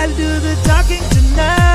I'll do the talking tonight.